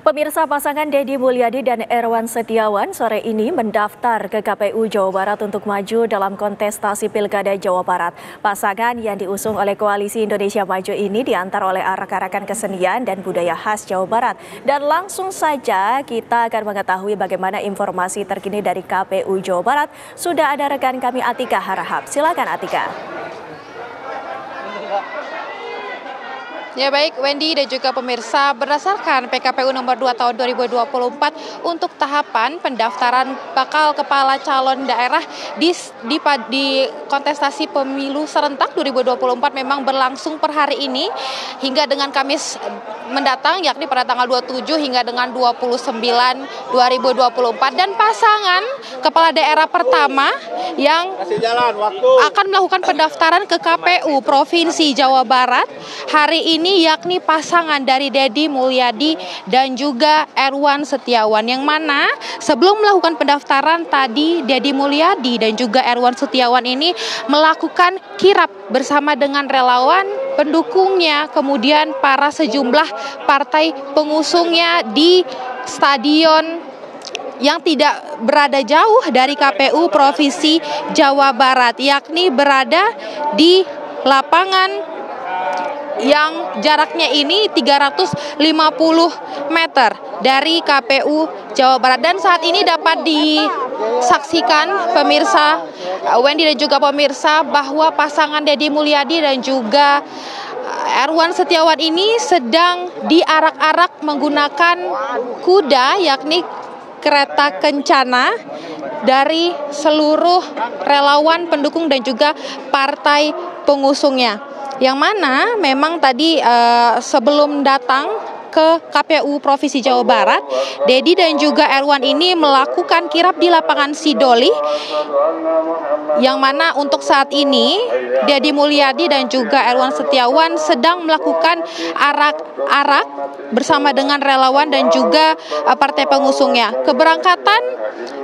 Pemirsa pasangan Dedi Mulyadi dan Erwan Setiawan sore ini mendaftar ke KPU Jawa Barat untuk maju dalam kontestasi Pilkada Jawa Barat. Pasangan yang diusung oleh Koalisi Indonesia Maju ini diantar oleh arak-arakan kesenian dan budaya khas Jawa Barat. Dan langsung saja kita akan mengetahui bagaimana informasi terkini dari KPU Jawa Barat. Sudah ada rekan kami Atika Harahap. Silakan Atika. Ya baik Wendy dan juga pemirsa berdasarkan PKPU nomor 2 tahun 2024 untuk tahapan pendaftaran bakal kepala calon daerah di di, di kontestasi pemilu serentak 2024 memang berlangsung per hari ini hingga dengan Kamis mendatang yakni pada tanggal 27 hingga dengan 29 2024 dan pasangan kepala daerah pertama yang akan melakukan pendaftaran ke KPU Provinsi Jawa Barat hari ini ini yakni pasangan dari Dedi Mulyadi dan juga Erwan Setiawan. Yang mana sebelum melakukan pendaftaran tadi Dedi Mulyadi dan juga Erwan Setiawan ini melakukan kirap bersama dengan relawan pendukungnya kemudian para sejumlah partai pengusungnya di stadion yang tidak berada jauh dari KPU Provinsi Jawa Barat yakni berada di lapangan yang jaraknya ini 350 meter dari KPU Jawa Barat. Dan saat ini dapat disaksikan pemirsa Wendy dan juga pemirsa bahwa pasangan Deddy Mulyadi dan juga Erwan Setiawan ini sedang diarak-arak menggunakan kuda yakni kereta kencana dari seluruh relawan pendukung dan juga partai pengusungnya yang mana memang tadi uh, sebelum datang ke KPU Provinsi Jawa Barat, Dedi dan juga Erwan ini melakukan kirap di lapangan Sidoli yang mana untuk saat ini Dedi Mulyadi dan juga Erwan Setiawan sedang melakukan arak-arak bersama dengan relawan dan juga uh, partai pengusungnya. Keberangkatan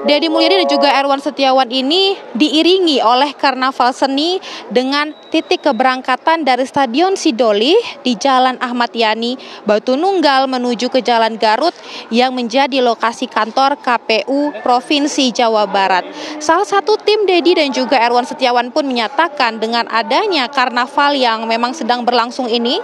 Dedi Mulyadi dan juga Erwan Setiawan ini diiringi oleh karnaval seni dengan titik keberangkatan dari Stadion Sidoli di Jalan Ahmad Yani, Batu Nunggal Tunggal menuju ke Jalan Garut yang menjadi lokasi kantor KPU Provinsi Jawa Barat. Salah satu tim Dedi dan juga Erwan Setiawan pun menyatakan dengan adanya karnaval yang memang sedang berlangsung ini,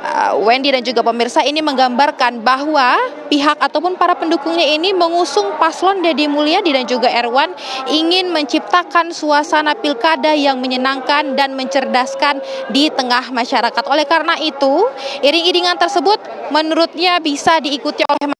uh, Wendy dan juga pemirsa ini menggambarkan bahwa pihak ataupun para pendukungnya ini mengusung paslon Dedi Mulyadi dan juga Erwan ingin menciptakan suasana pilkada yang menyenangkan dan mencerdaskan di tengah masyarakat. Oleh karena itu, iring-iringan tersebut menurutnya bisa diikuti oleh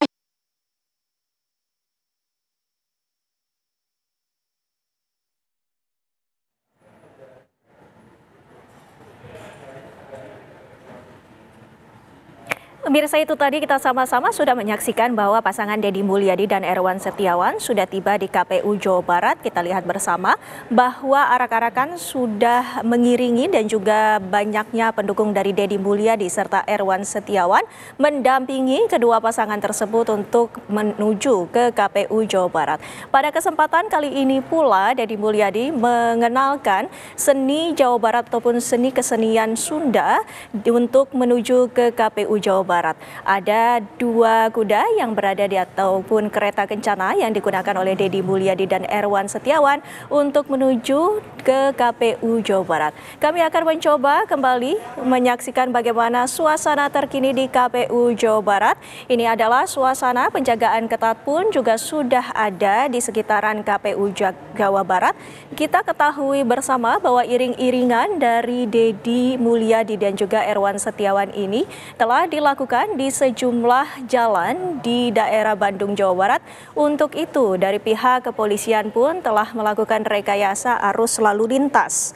Pemirsa itu tadi kita sama-sama sudah menyaksikan bahwa pasangan Deddy Mulyadi dan Erwan Setiawan sudah tiba di KPU Jawa Barat. Kita lihat bersama bahwa arak-arakan sudah mengiringi dan juga banyaknya pendukung dari Deddy Mulyadi serta Erwan Setiawan mendampingi kedua pasangan tersebut untuk menuju ke KPU Jawa Barat. Pada kesempatan kali ini pula Deddy Mulyadi mengenalkan seni Jawa Barat ataupun seni kesenian Sunda untuk menuju ke KPU Jawa Barat. Barat. Ada dua kuda yang berada di ataupun kereta kencana yang digunakan oleh Dedi Mulyadi dan Erwan Setiawan untuk menuju ke KPU Jawa Barat. Kami akan mencoba kembali menyaksikan bagaimana suasana terkini di KPU Jawa Barat. Ini adalah suasana penjagaan ketat pun juga sudah ada di sekitaran KPU Jawa Barat. Kita ketahui bersama bahwa iring-iringan dari Dedi Mulyadi dan juga Erwan Setiawan ini telah dilakukan dilakukan di sejumlah jalan di daerah Bandung, Jawa Barat. Untuk itu, dari pihak kepolisian pun telah melakukan rekayasa arus lalu lintas.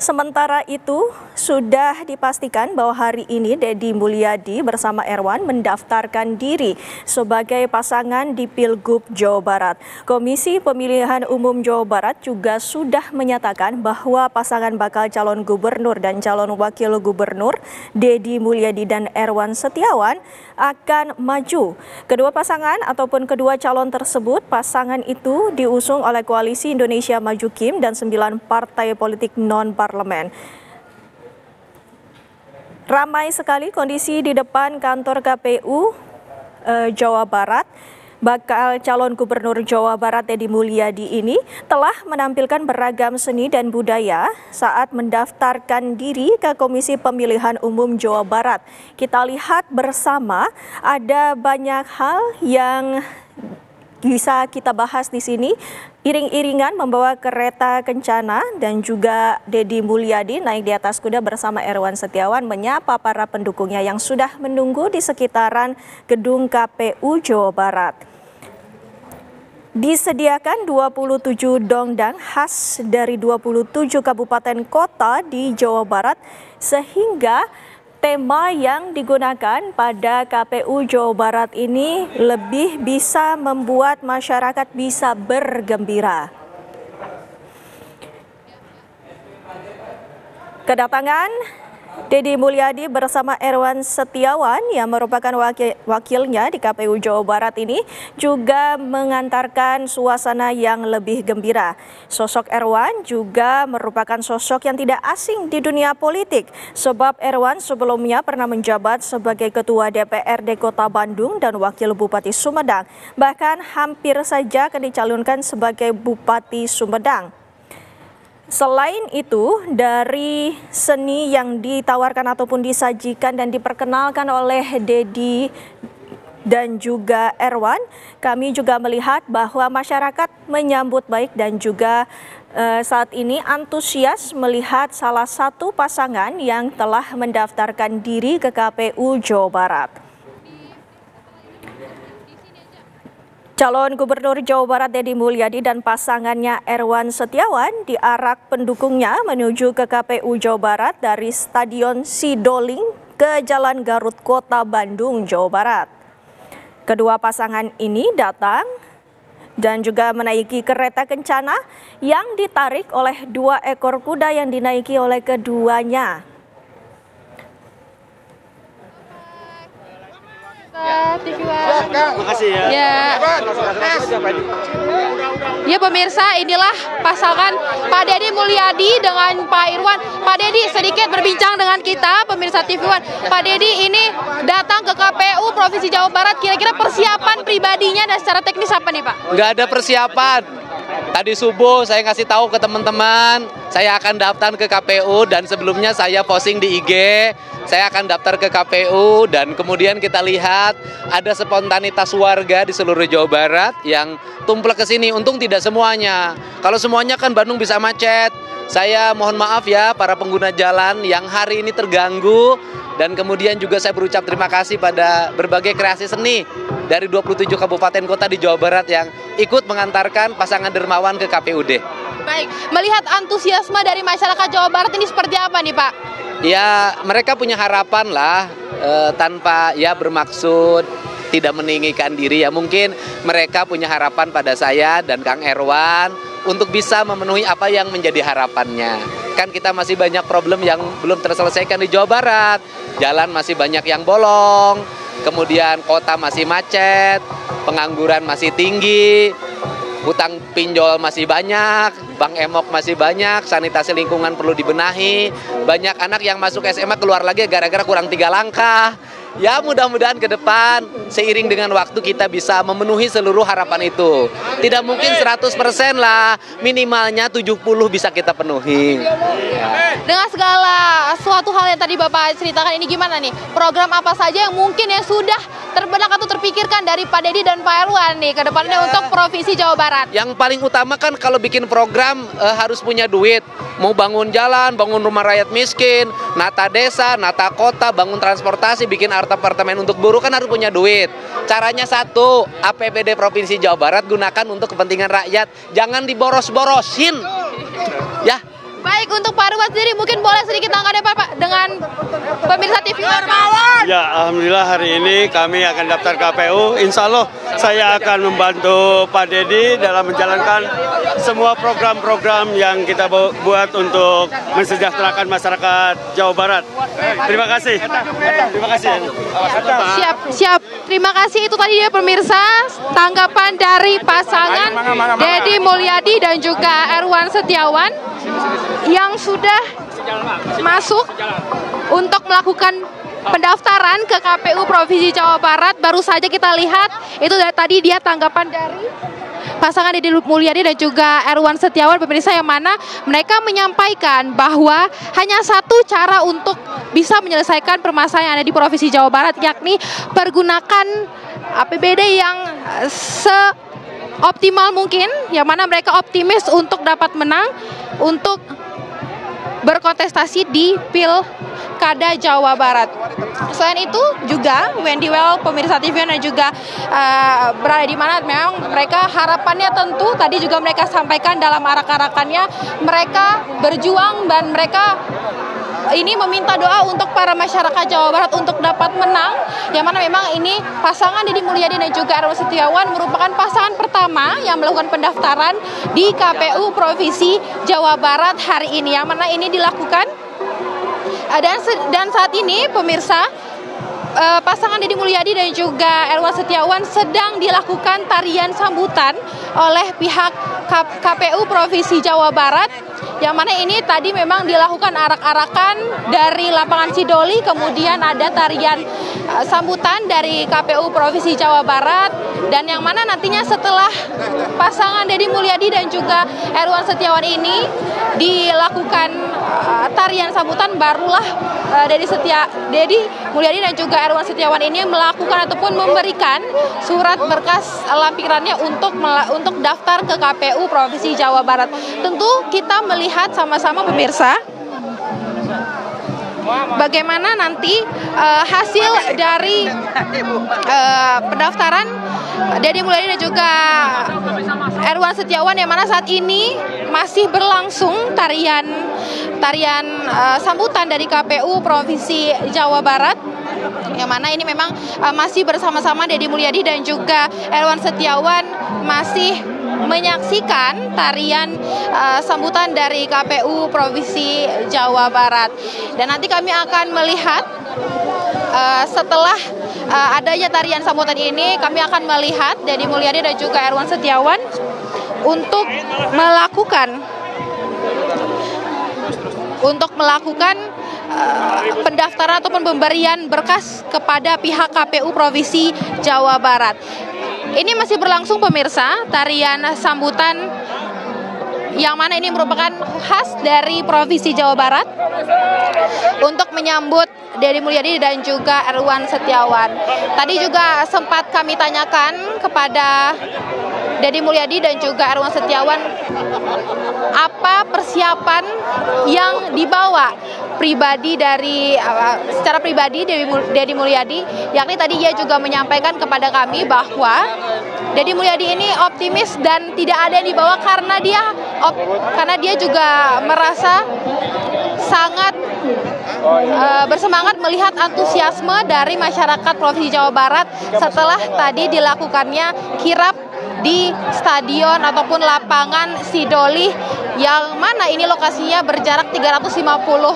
Sementara itu, sudah dipastikan bahwa hari ini Dedi Mulyadi bersama Erwan mendaftarkan diri sebagai pasangan di Pilgub Jawa Barat. Komisi Pemilihan Umum Jawa Barat juga sudah menyatakan bahwa pasangan bakal calon gubernur dan calon wakil gubernur Dedi Mulyadi dan Erwan Setiawan akan maju. Kedua pasangan ataupun kedua calon tersebut, pasangan itu diusung oleh Koalisi Indonesia Maju Kim dan sembilan partai politik parlemen. Ramai sekali kondisi di depan kantor KPU uh, Jawa Barat bakal calon gubernur Jawa Barat Deddy Mulyadi ini telah menampilkan beragam seni dan budaya saat mendaftarkan diri ke Komisi Pemilihan Umum Jawa Barat. Kita lihat bersama ada banyak hal yang bisa kita bahas di sini. Iring-iringan membawa kereta kencana dan juga Dedi Mulyadi naik di atas kuda bersama Erwan Setiawan menyapa para pendukungnya yang sudah menunggu di sekitaran gedung KPU Jawa Barat. Disediakan 27 dongdang khas dari 27 kabupaten kota di Jawa Barat sehingga tema yang digunakan pada KPU Jawa Barat ini lebih bisa membuat masyarakat bisa bergembira. Kedatangan Dedi Mulyadi bersama Erwan Setiawan yang merupakan wakil, wakilnya di KPU Jawa Barat ini juga mengantarkan suasana yang lebih gembira. Sosok Erwan juga merupakan sosok yang tidak asing di dunia politik sebab Erwan sebelumnya pernah menjabat sebagai Ketua DPRD Kota Bandung dan Wakil Bupati Sumedang. Bahkan hampir saja akan dicalonkan sebagai Bupati Sumedang. Selain itu, dari seni yang ditawarkan ataupun disajikan dan diperkenalkan oleh Dedi dan juga Erwan, kami juga melihat bahwa masyarakat menyambut baik dan juga eh, saat ini antusias melihat salah satu pasangan yang telah mendaftarkan diri ke KPU Jawa Barat. Calon Gubernur Jawa Barat Deddy Mulyadi dan pasangannya Erwan Setiawan diarak pendukungnya menuju ke KPU Jawa Barat dari Stadion Sidoling ke Jalan Garut Kota Bandung, Jawa Barat. Kedua pasangan ini datang dan juga menaiki kereta kencana yang ditarik oleh dua ekor kuda yang dinaiki oleh keduanya. Terima kasih ya. Ya. Ya pemirsa, inilah pasangan Pak Dedi Mulyadi dengan Pak Irwan. Pak Dedi sedikit berbincang dengan kita, pemirsa TV One. Pak Dedi ini datang ke KPU Provinsi Jawa Barat. Kira-kira persiapan pribadinya dan secara teknis apa nih Pak? Nggak ada persiapan. Tadi subuh saya ngasih tahu ke teman-teman, saya akan daftar ke KPU dan sebelumnya saya posting di IG saya akan daftar ke KPU dan kemudian kita lihat ada spontanitas warga di seluruh Jawa Barat yang tumplek ke sini. Untung tidak semuanya. Kalau semuanya kan Bandung bisa macet. Saya mohon maaf ya para pengguna jalan yang hari ini terganggu dan kemudian juga saya berucap terima kasih pada berbagai kreasi seni dari 27 kabupaten kota di Jawa Barat yang ikut mengantarkan pasangan dermawan ke KPUD. Baik, melihat antusiasme dari masyarakat Jawa Barat ini seperti apa nih Pak? ya mereka punya harapan lah e, tanpa ya bermaksud tidak meninggikan diri ya mungkin mereka punya harapan pada saya dan Kang Erwan untuk bisa memenuhi apa yang menjadi harapannya. Kan kita masih banyak problem yang belum terselesaikan di Jawa Barat. Jalan masih banyak yang bolong kemudian kota masih macet pengangguran masih tinggi hutang pinjol masih banyak, bank emok masih banyak, sanitasi lingkungan perlu dibenahi, banyak anak yang masuk SMA keluar lagi gara-gara kurang tiga langkah. Ya mudah-mudahan ke depan seiring dengan waktu kita bisa memenuhi seluruh harapan itu. Tidak mungkin 100% lah, minimalnya 70 bisa kita penuhi. Dengan segala suatu hal yang tadi Bapak ceritakan ini gimana nih? Program apa saja yang mungkin yang sudah terbenak atau terpikirkan dari Pak Dedi dan Pak Erwan nih ke depannya ya. untuk Provinsi Jawa Barat? Yang paling utama kan kalau bikin program e, harus punya duit. Mau bangun jalan, bangun rumah rakyat miskin, nata desa, nata kota, bangun transportasi, bikin apartemen untuk buruh kan harus punya duit. Caranya satu, APBD Provinsi Jawa Barat gunakan untuk kepentingan rakyat. Jangan diboros-borosin. Ya, Baik, untuk Pak Ruwas sendiri mungkin boleh sedikit tanggapan Pak dengan pemirsa TV Ya, Alhamdulillah hari ini kami akan daftar KPU. Insya Allah saya akan membantu Pak Dedi dalam menjalankan semua program-program yang kita buat untuk mensejahterakan masyarakat Jawa Barat. Terima kasih. Terima kasih. Siap, siap. Terima kasih itu tadi ya pemirsa tanggapan dari pasangan Dedi Mulyadi dan juga Erwan Setiawan yang sudah masuk untuk melakukan pendaftaran ke KPU Provinsi Jawa Barat. Baru saja kita lihat itu dari tadi dia tanggapan dari pasangan Deddy Mulyadi dan juga Erwan Setiawan pemirsa yang mana mereka menyampaikan bahwa hanya satu cara untuk bisa menyelesaikan permasalahan yang ada di Provinsi Jawa Barat yakni pergunakan APBD yang se optimal mungkin yang mana mereka optimis untuk dapat menang untuk berkontestasi di Pilkada Jawa Barat. Selain itu juga Wendy Well pemirsa TV dan juga uh, berada di mana memang mereka harapannya tentu tadi juga mereka sampaikan dalam arak-arakannya mereka berjuang dan mereka ini meminta doa untuk para masyarakat Jawa Barat untuk dapat menang yang mana memang ini pasangan Deddy Mulyadi dan juga Erwin Setiawan merupakan pasangan pertama yang melakukan pendaftaran di KPU Provinsi Jawa Barat hari ini. Yang mana ini dilakukan dan dan saat ini pemirsa uh, pasangan Deddy Mulyadi dan juga Erwan Setiawan sedang dilakukan tarian sambutan oleh pihak KPU Provinsi Jawa Barat yang mana ini tadi memang dilakukan arak-arakan dari lapangan Sidoli kemudian ada tarian uh, sambutan dari KPU Provinsi Jawa Barat dan yang mana nantinya setelah pasangan Deddy Mulyadi dan juga Erwan Setiawan ini dilakukan uh, tarian sambutan barulah uh, Deddy Setia Deddy Mulyadi dan juga Erwan Setiawan ini melakukan ataupun memberikan surat berkas lampirannya untuk untuk daftar ke KPU Provinsi Jawa Barat. Tentu kita melihat sama-sama pemirsa bagaimana nanti uh, hasil dari uh, pendaftaran Deddy Mulyadi dan juga Erwan Setiawan yang mana saat ini masih berlangsung tarian tarian uh, sambutan dari KPU Provinsi Jawa Barat. Yang mana ini memang uh, masih bersama-sama Deddy Mulyadi dan juga Erwan Setiawan masih menyaksikan tarian uh, sambutan dari KPU Provinsi Jawa Barat. Dan nanti kami akan melihat uh, setelah uh, adanya tarian sambutan ini, kami akan melihat Deddy Mulyadi dan juga Erwan Setiawan untuk melakukan untuk melakukan pendaftaran ataupun pemberian berkas kepada pihak KPU Provinsi Jawa Barat. Ini masih berlangsung pemirsa tarian sambutan yang mana ini merupakan khas dari Provinsi Jawa Barat untuk menyambut Deddy Mulyadi dan juga Erwan Setiawan. Tadi juga sempat kami tanyakan kepada Deddy Mulyadi dan juga Erwan Setiawan apa persiapan yang dibawa pribadi dari uh, secara pribadi Deddy Mulyadi yakni tadi ia juga menyampaikan kepada kami bahwa Deddy Mulyadi ini optimis dan tidak ada yang dibawa karena dia karena dia juga merasa sangat uh, bersemangat melihat antusiasme dari masyarakat Provinsi Jawa Barat setelah tadi dilakukannya kirap di stadion ataupun lapangan Sidoli yang mana ini lokasinya berjarak 350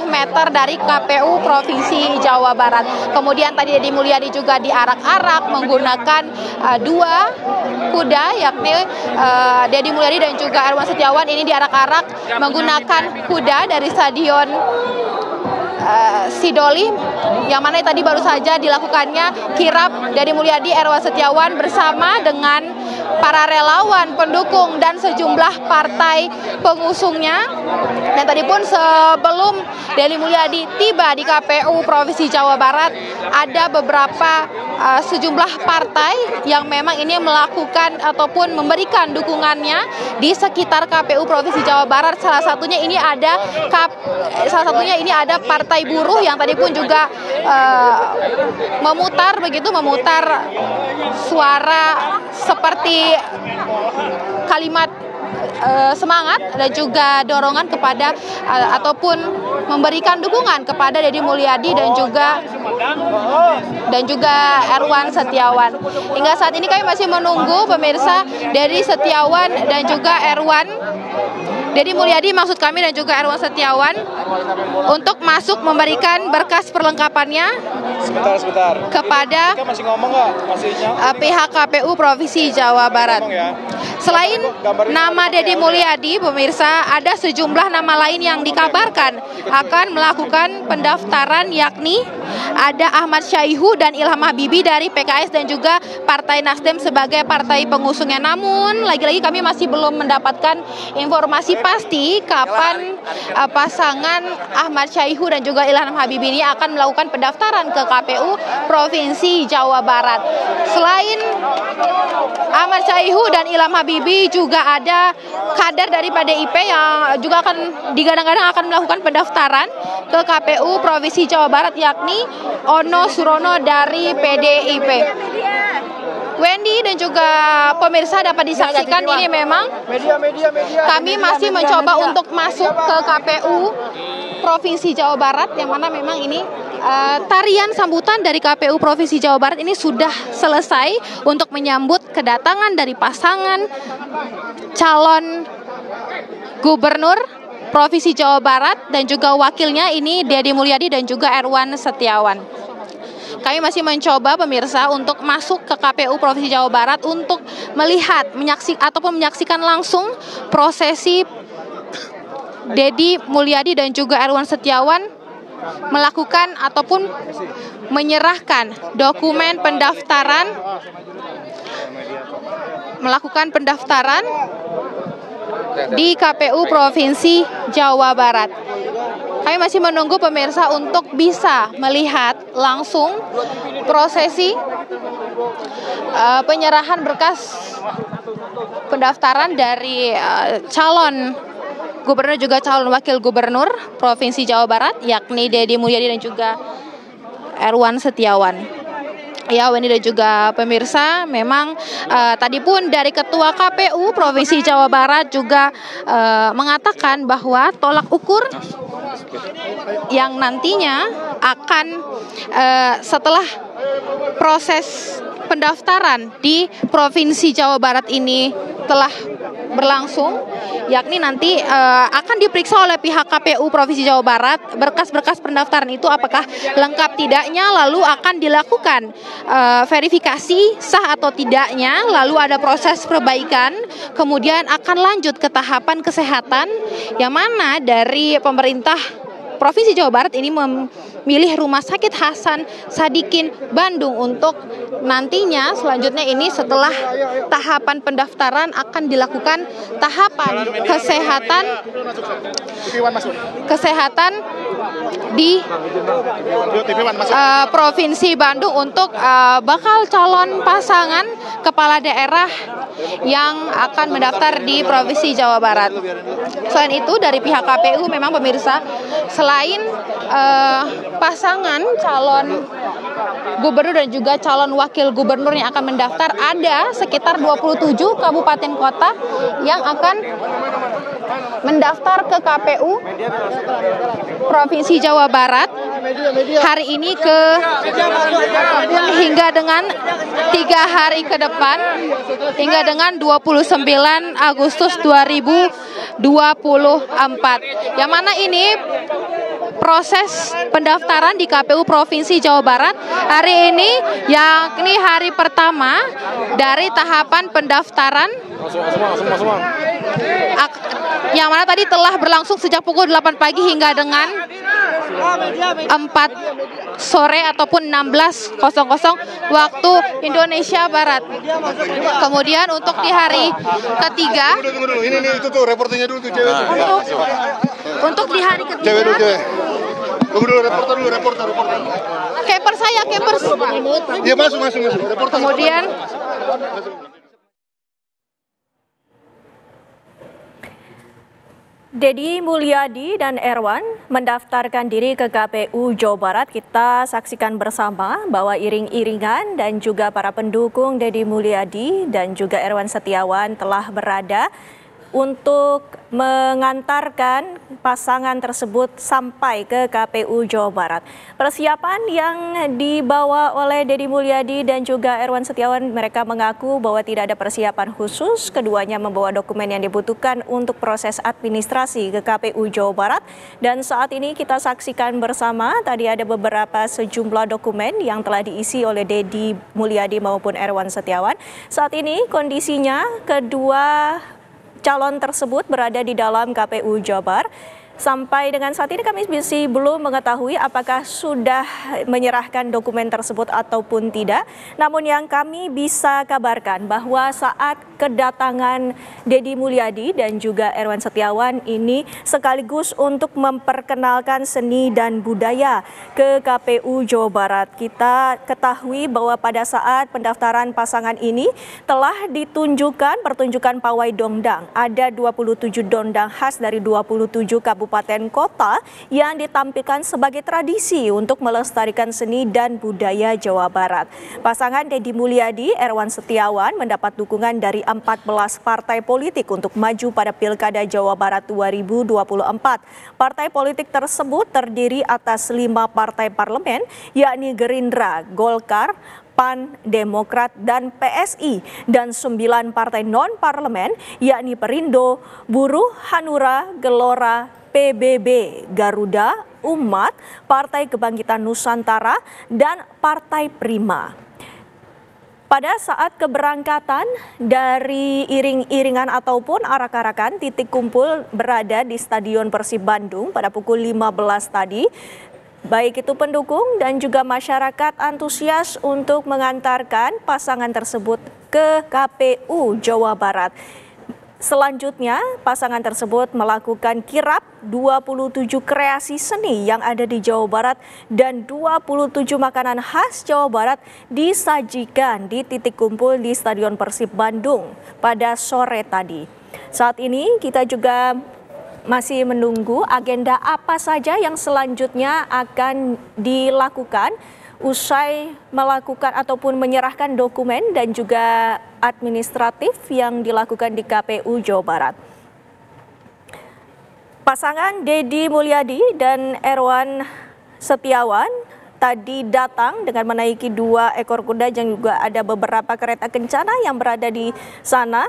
meter dari KPU Provinsi Jawa Barat. Kemudian tadi Deddy Mulyadi juga diarak-arak menggunakan uh, dua kuda yakni uh, Deddy Mulyadi dan juga Erwan Setiawan ini diarak-arak menggunakan kuda dari stadion uh, Sidoli yang mana tadi baru saja dilakukannya kirap dari Mulyadi Erwan Setiawan bersama dengan para relawan pendukung dan sejumlah partai pengusungnya. Dan tadi pun sebelum Deli Mulyadi tiba di KPU Provinsi Jawa Barat ada beberapa uh, sejumlah partai yang memang ini melakukan ataupun memberikan dukungannya di sekitar KPU Provinsi Jawa Barat. Salah satunya ini ada kap, salah satunya ini ada Partai Buruh yang tadi pun juga uh, memutar begitu memutar suara seperti kalimat uh, semangat dan juga dorongan kepada uh, ataupun memberikan dukungan kepada Deddy Mulyadi dan juga dan juga Erwan Setiawan. Hingga saat ini kami masih menunggu pemirsa dari Setiawan dan juga Erwan Deddy Mulyadi maksud kami dan juga Erwan Setiawan untuk masuk memberikan berkas perlengkapannya sebentar, sebentar. kepada masih ngomong gak? Masih uh, pihak KPU Provinsi Jawa Barat. Ya. Selain nama Deddy Mulyadi, pemirsa, ada sejumlah nama lain yang dikabarkan akan melakukan pendaftaran yakni ada Ahmad Syaihu dan Ilham Habibi dari PKS dan juga Partai Nasdem sebagai partai pengusungnya. Namun lagi-lagi kami masih belum mendapatkan informasi pasti kapan uh, pasangan Ahmad Syaihu dan juga Ilham Habibi ini akan melakukan pendaftaran ke KPU Provinsi Jawa Barat. Selain Ahmad Syaihu dan Ilham Habibi juga ada kader dari PDIP yang juga akan digadang-gadang akan melakukan pendaftaran ke KPU Provinsi Jawa Barat yakni Ono Surono dari PDIP. Wendy dan juga pemirsa dapat disaksikan ini memang kami masih mencoba untuk masuk ke KPU Provinsi Jawa Barat yang mana memang ini uh, tarian sambutan dari KPU Provinsi Jawa Barat ini sudah selesai untuk menyambut kedatangan dari pasangan calon gubernur Provinsi Jawa Barat dan juga wakilnya ini Dedi Mulyadi dan juga Erwan Setiawan. Kami masih mencoba pemirsa untuk masuk ke KPU Provinsi Jawa Barat untuk melihat, menyaksikan ataupun menyaksikan langsung prosesi Dedi Mulyadi dan juga Erwan Setiawan melakukan ataupun menyerahkan dokumen pendaftaran melakukan pendaftaran di KPU Provinsi Jawa Barat. Kami masih menunggu pemirsa untuk bisa melihat langsung prosesi uh, penyerahan berkas pendaftaran dari uh, calon gubernur juga calon wakil gubernur Provinsi Jawa Barat yakni Dedi Mulyadi dan juga Erwan Setiawan. Ya, Wendy dan juga pemirsa, memang uh, tadi pun dari Ketua KPU Provinsi Jawa Barat juga uh, mengatakan bahwa tolak ukur yang nantinya akan uh, setelah proses pendaftaran di Provinsi Jawa Barat ini telah berlangsung yakni nanti uh, akan diperiksa oleh pihak KPU Provinsi Jawa Barat berkas-berkas pendaftaran itu apakah lengkap tidaknya lalu akan dilakukan uh, verifikasi sah atau tidaknya lalu ada proses perbaikan kemudian akan lanjut ke tahapan kesehatan yang mana dari pemerintah Provinsi Jawa Barat ini memilih Rumah Sakit Hasan Sadikin Bandung untuk nantinya selanjutnya ini setelah tahapan pendaftaran akan dilakukan tahapan kesehatan kesehatan di uh, Provinsi Bandung untuk uh, bakal calon pasangan kepala daerah yang akan mendaftar di Provinsi Jawa Barat. Selain itu dari pihak KPU memang pemirsa selain uh, pasangan calon gubernur dan juga calon wakil gubernur yang akan mendaftar ada sekitar 27 kabupaten kota yang akan mendaftar ke KPU Provinsi Jawa Barat. Hari ini ke hingga dengan tiga hari ke depan hingga dengan 29 Agustus 2024 yang mana ini proses pendaftaran di KPU Provinsi Jawa Barat hari ini yakni hari pertama dari tahapan pendaftaran. Yang mana tadi telah berlangsung sejak pukul 8 pagi hingga dengan 4 sore ataupun 16.00 waktu Indonesia Barat. Kemudian untuk di hari ketiga ini nih itu tuh reporternya dulu tuh cewek. Untuk, untuk di hari ketiga Cewek dulu cewek. Tunggu dulu reporter dulu reporter reporter. camper saya camper Iya masuk masuk masuk. Reporter. kemudian Dedi Mulyadi dan Erwan mendaftarkan diri ke KPU Jawa Barat. Kita saksikan bersama bahwa iring-iringan dan juga para pendukung Dedi Mulyadi dan juga Erwan Setiawan telah berada untuk mengantarkan pasangan tersebut sampai ke KPU Jawa Barat. Persiapan yang dibawa oleh Dedi Mulyadi dan juga Erwan Setiawan, mereka mengaku bahwa tidak ada persiapan khusus. Keduanya membawa dokumen yang dibutuhkan untuk proses administrasi ke KPU Jawa Barat. Dan saat ini kita saksikan bersama, tadi ada beberapa sejumlah dokumen yang telah diisi oleh Dedi Mulyadi maupun Erwan Setiawan. Saat ini kondisinya kedua calon tersebut berada di dalam KPU Jabar Sampai dengan saat ini kami masih belum mengetahui apakah sudah menyerahkan dokumen tersebut ataupun tidak. Namun yang kami bisa kabarkan bahwa saat kedatangan Dedi Mulyadi dan juga Erwan Setiawan ini sekaligus untuk memperkenalkan seni dan budaya ke KPU Jawa Barat. Kita ketahui bahwa pada saat pendaftaran pasangan ini telah ditunjukkan pertunjukan pawai dongdang. Ada 27 dongdang khas dari 27 kabupaten kota yang ditampilkan sebagai tradisi untuk melestarikan seni dan budaya Jawa Barat. Pasangan Dedi Mulyadi, Erwan Setiawan mendapat dukungan dari 14 partai politik untuk maju pada Pilkada Jawa Barat 2024. Partai politik tersebut terdiri atas lima partai parlemen, yakni Gerindra, Golkar, PAN, Demokrat, dan PSI, dan sembilan partai non-parlemen, yakni Perindo, Buruh, Hanura, Gelora, PBB, Garuda, Umat, Partai Kebangkitan Nusantara, dan Partai Prima. Pada saat keberangkatan dari iring-iringan ataupun arak-arakan titik kumpul berada di Stadion Persib Bandung pada pukul 15 tadi. Baik itu pendukung dan juga masyarakat antusias untuk mengantarkan pasangan tersebut ke KPU Jawa Barat. Selanjutnya, pasangan tersebut melakukan kirap 27 kreasi seni yang ada di Jawa Barat dan 27 makanan khas Jawa Barat disajikan di titik kumpul di Stadion Persib Bandung pada sore tadi. Saat ini kita juga masih menunggu agenda apa saja yang selanjutnya akan dilakukan usai melakukan ataupun menyerahkan dokumen dan juga administratif yang dilakukan di KPU Jawa Barat. Pasangan Dedi Mulyadi dan Erwan Setiawan tadi datang dengan menaiki dua ekor kuda dan juga ada beberapa kereta kencana yang berada di sana.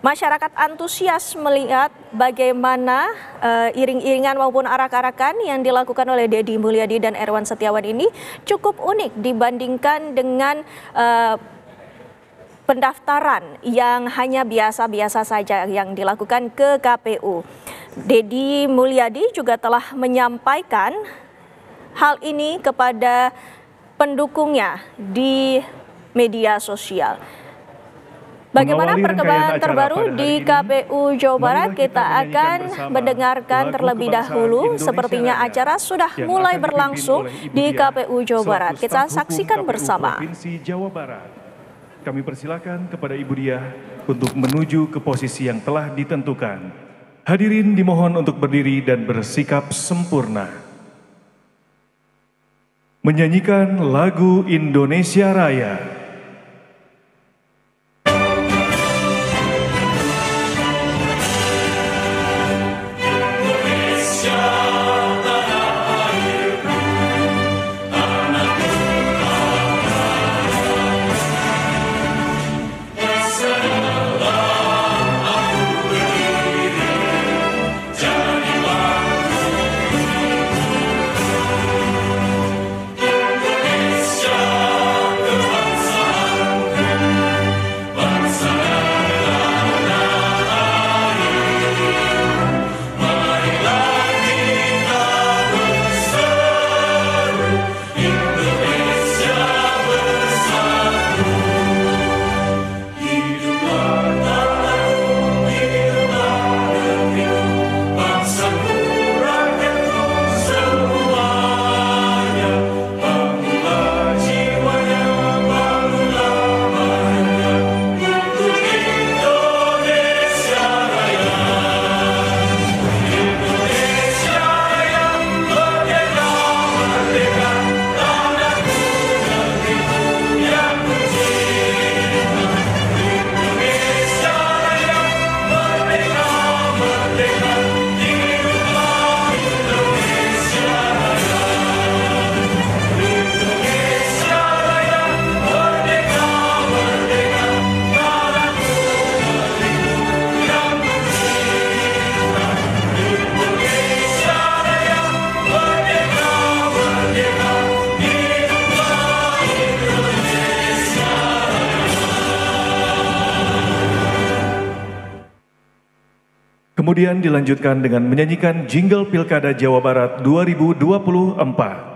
Masyarakat antusias melihat bagaimana uh, iring-iringan maupun arak-arakan yang dilakukan oleh Dedi Mulyadi dan Erwan Setiawan ini cukup unik dibandingkan dengan uh, pendaftaran yang hanya biasa-biasa saja yang dilakukan ke KPU. Dedi Mulyadi juga telah menyampaikan hal ini kepada pendukungnya di media sosial. Bagaimana perkembangan terbaru di KPU Jawa Barat? Kita akan mendengarkan terlebih dahulu. Sepertinya acara sudah mulai berlangsung di KPU Jawa Barat. Kita saksikan bersama. Kami persilakan kepada Ibu Dia untuk menuju ke posisi yang telah ditentukan. Hadirin dimohon untuk berdiri dan bersikap sempurna. Menyanyikan lagu Indonesia Raya. Kemudian dilanjutkan dengan menyanyikan jingle Pilkada Jawa Barat 2024.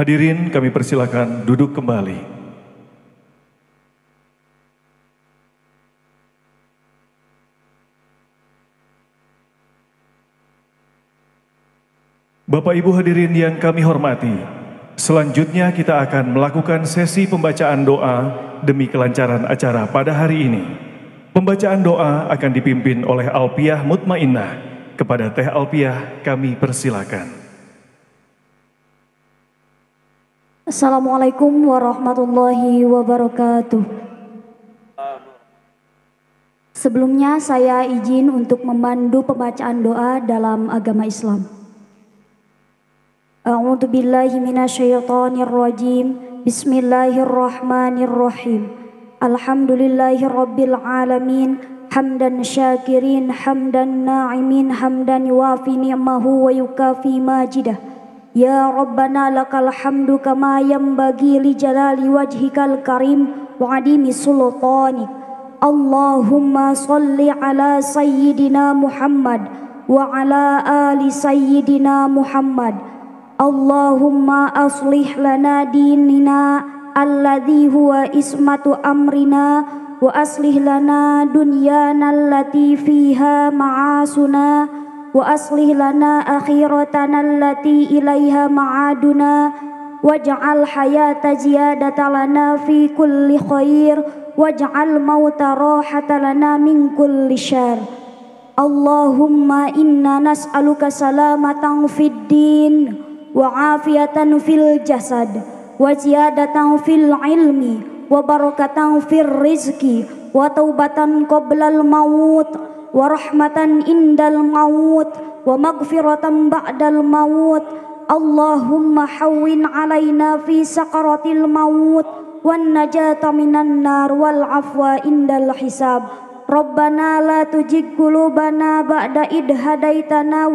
Hadirin kami persilakan duduk kembali. Bapak Ibu hadirin yang kami hormati, selanjutnya kita akan melakukan sesi pembacaan doa demi kelancaran acara pada hari ini. Pembacaan doa akan dipimpin oleh Alpiah Mutmainnah. Kepada Teh Alpiah kami persilakan. Assalamualaikum warahmatullahi wabarakatuh. Sebelumnya saya izin untuk memandu pembacaan doa dalam agama Islam. A'udzu billahi minasyaitonir rajim. Bismillahirrahmanirrahim. Alhamdulillahi rabbil alamin. Hamdan syakirin, hamdan na'imin, hamdan yuafi ni'mahu wa yukafi majidah. Ya Rabbana lakal hamdu kama karim wa adimi. Allahumma salli ala sayyidina Muhammad wa ala ali sayyidina Muhammad. Allahumma aslih dinina alladhi huwa ismatu amrina wa aslih lana wa aslih lana akhiratana allati ilaiha ma'aduna waj'al hayata ziyadata lana fi kulli khair waj'al mauta rahata lana min kulli syar. Allahumma inna nas'aluka salamatan fid din wa afiatan fil jasad wa ziyadatan fil ilmi wa barakatan fil rizki wa taubatan qoblal maut wa rahmatan indal maut wa maghfiratan ba'dal maut. Allahumma hawwin alaina maut wan najata afwa indal hisab. Rabbana la tujig qulubana ba'da id hadaitana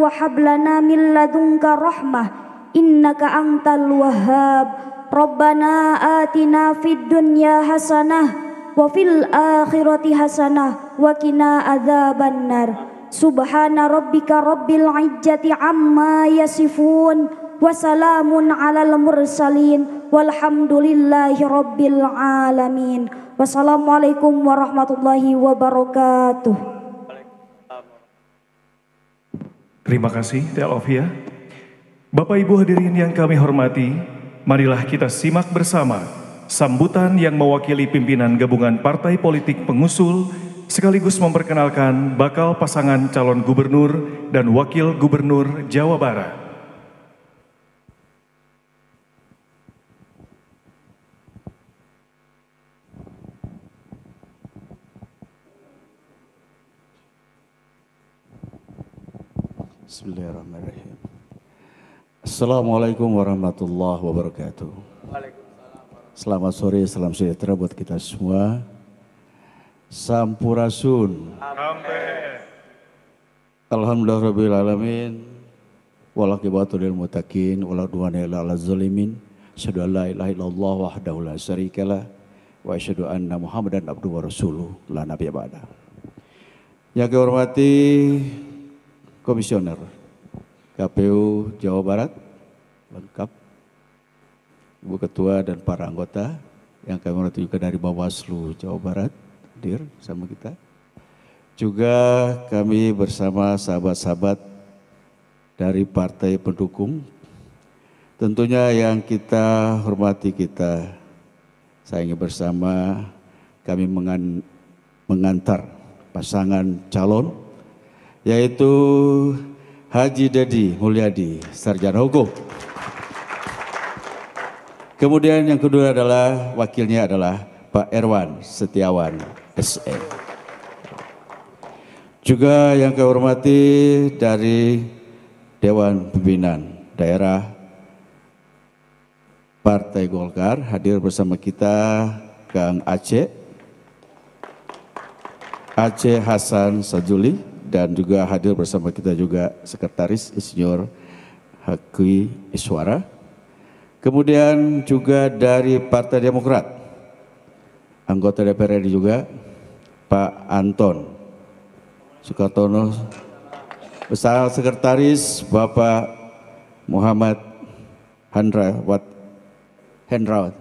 wa fil akhirati hasanah wa qina adzabannar. Subhana rabbika rabbil izzati amma yasifun wa salamun alal mursalin. Walhamdulillahi rabbil alamin. Wassalamualaikum warahmatullahi wabarakatuh. Terima kasih Tealofia. Bapak Ibu hadirin yang kami hormati, marilah kita simak bersama sambutan yang mewakili pimpinan gabungan partai politik pengusul sekaligus memperkenalkan bakal pasangan calon gubernur dan wakil gubernur Jawa Barat. Bismillahirrahmanirrahim. Assalamualaikum warahmatullahi wabarakatuh. Waalaikumsalam. Selamat sore, salam sejahtera buat kita semua. Sampurasun. Alhamdulillah Rabbil Alamin. Walakibatu lil mutakin. Walakduwana ila ala zalimin. Asyhadu an la ilaha illallah wahdahu la syarikalah. Wa asyhadu anna Muhammadan abduhu wa rasuluh. La nabiya ba'da. Yang kami hormati Komisioner KPU Jawa Barat lengkap Ibu Ketua dan para anggota yang kami hormati juga dari Bawaslu Jawa Barat hadir sama kita. Juga kami bersama sahabat-sahabat dari partai pendukung. Tentunya yang kita hormati kita sayangi bersama kami mengantar pasangan calon yaitu Haji Dedi Mulyadi, Sarjana Hukum. Kemudian yang kedua adalah wakilnya adalah Pak Erwan Setiawan, SE. Juga yang kami hormati dari Dewan Pimpinan Daerah Partai Golkar hadir bersama kita Kang Aceh, Aceh Hasan Sajuli, dan juga hadir bersama kita juga Sekretaris Insinyur Hakui Iswara. Kemudian juga dari Partai Demokrat, anggota DPR RI juga Pak Anton Sukartono, bersama Sekretaris Bapak Muhammad Hendra Hendra.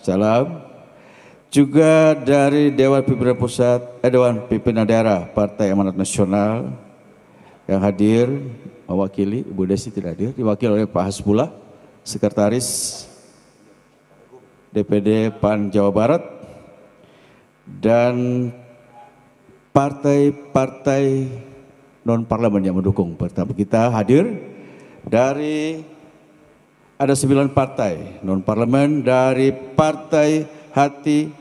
Salam juga dari Dewan Pimpinan Pusat, eh, Dewan Pimpinan Daerah Partai Amanat Nasional yang hadir mewakili Ibu Desi tidak hadir, diwakili oleh Pak Hasbullah, Sekretaris DPD PAN Jawa Barat dan partai-partai non parlemen yang mendukung. Pertama kita hadir dari ada sembilan partai non parlemen dari partai hati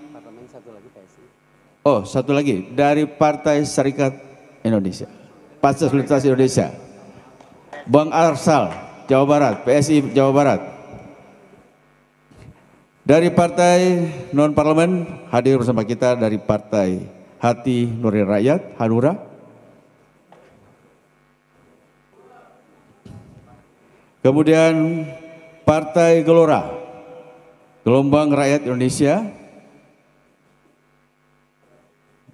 Oh, satu lagi dari Partai Serikat Indonesia. Partai Solidaritas Indonesia. Bang Arsal, Jawa Barat, PSI Jawa Barat. Dari partai non parlemen hadir bersama kita dari Partai Hati Nuril Rakyat, Hanura. Kemudian Partai Gelora, Gelombang Rakyat Indonesia,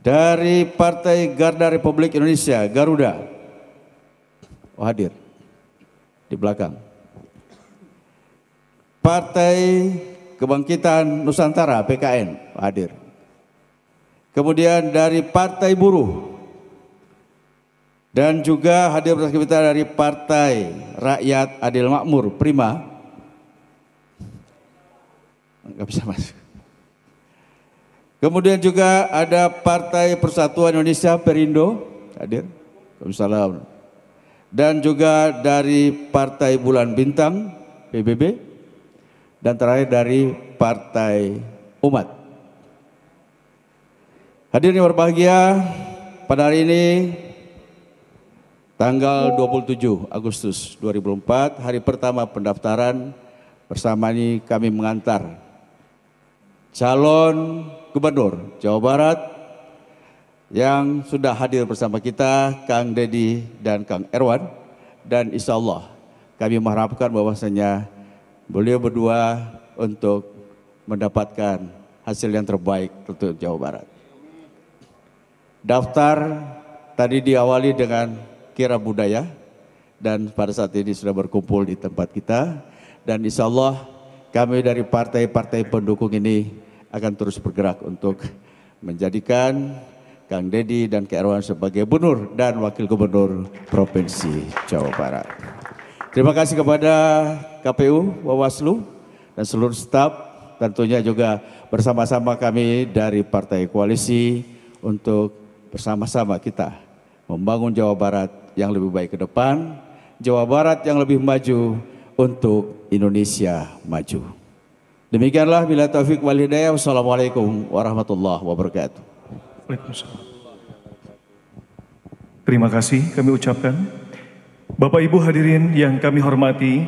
dari Partai Garda Republik Indonesia, Garuda. Oh, hadir di belakang. Partai Kebangkitan Nusantara, PKN, hadir. Kemudian dari Partai Buruh. Dan juga hadir bersama kita dari Partai Rakyat Adil Makmur, Prima. Enggak bisa masuk. Kemudian juga ada Partai Persatuan Indonesia Perindo hadir. Waalaikumsalam. Dan juga dari Partai Bulan Bintang PBB dan terakhir dari Partai Umat. Hadirin berbahagia, pada hari ini tanggal 27 Agustus 2004 hari pertama pendaftaran bersama ini kami mengantar calon Gubernur Jawa Barat yang sudah hadir bersama kita Kang Dedi dan Kang Erwan dan insya Allah kami mengharapkan bahwasanya beliau berdua untuk mendapatkan hasil yang terbaik untuk Jawa Barat. Daftar tadi diawali dengan kira budaya dan pada saat ini sudah berkumpul di tempat kita dan insya Allah kami dari partai-partai pendukung ini akan terus bergerak untuk menjadikan Kang Dedi dan Kak Erwan sebagai gubernur dan wakil gubernur Provinsi Jawa Barat. Terima kasih kepada KPU, Bawaslu, dan seluruh staf, tentunya juga bersama-sama kami dari Partai Koalisi untuk bersama-sama kita membangun Jawa Barat yang lebih baik ke depan, Jawa Barat yang lebih maju untuk Indonesia maju. Demikianlah bila taufik wal hidayah. Wassalamualaikum warahmatullahi wabarakatuh. Terima kasih kami ucapkan. Bapak Ibu hadirin yang kami hormati,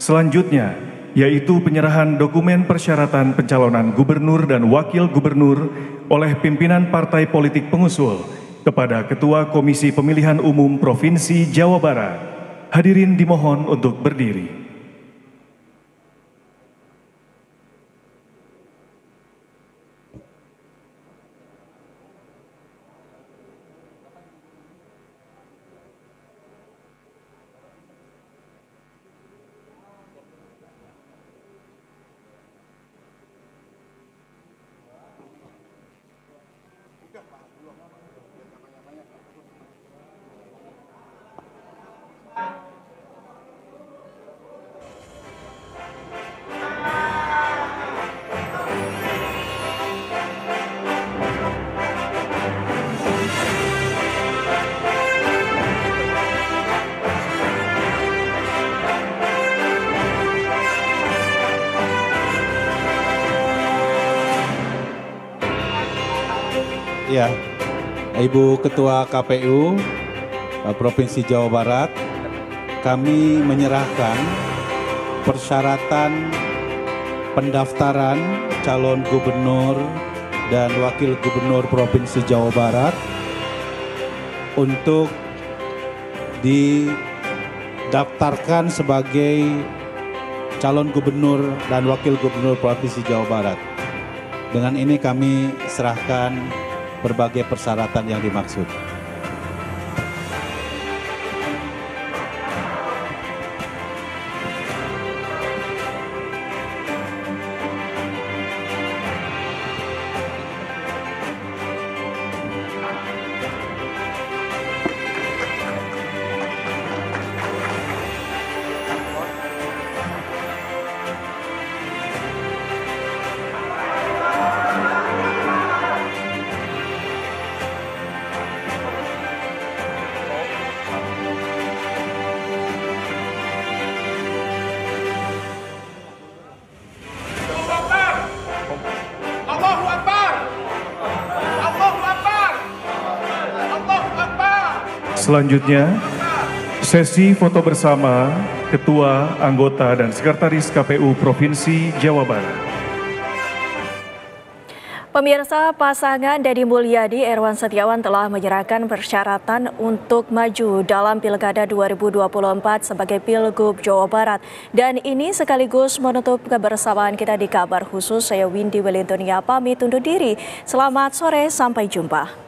selanjutnya yaitu penyerahan dokumen persyaratan pencalonan gubernur dan wakil gubernur oleh pimpinan partai politik pengusul kepada Ketua Komisi Pemilihan Umum Provinsi Jawa Barat. Hadirin dimohon untuk berdiri. Ibu Ketua KPU eh, Provinsi Jawa Barat, kami menyerahkan persyaratan pendaftaran calon gubernur dan wakil gubernur Provinsi Jawa Barat untuk didaftarkan sebagai calon gubernur dan wakil gubernur Provinsi Jawa Barat. Dengan ini kami serahkan berbagai persyaratan yang dimaksud. Selanjutnya, sesi foto bersama Ketua, Anggota, dan Sekretaris KPU Provinsi Jawa Barat. Pemirsa pasangan Deddy Mulyadi Erwan Setiawan telah menyerahkan persyaratan untuk maju dalam Pilkada 2024 sebagai Pilgub Jawa Barat. Dan ini sekaligus menutup kebersamaan kita di kabar khusus. Saya Windy Wellingtonia pamit undur diri. Selamat sore, sampai jumpa.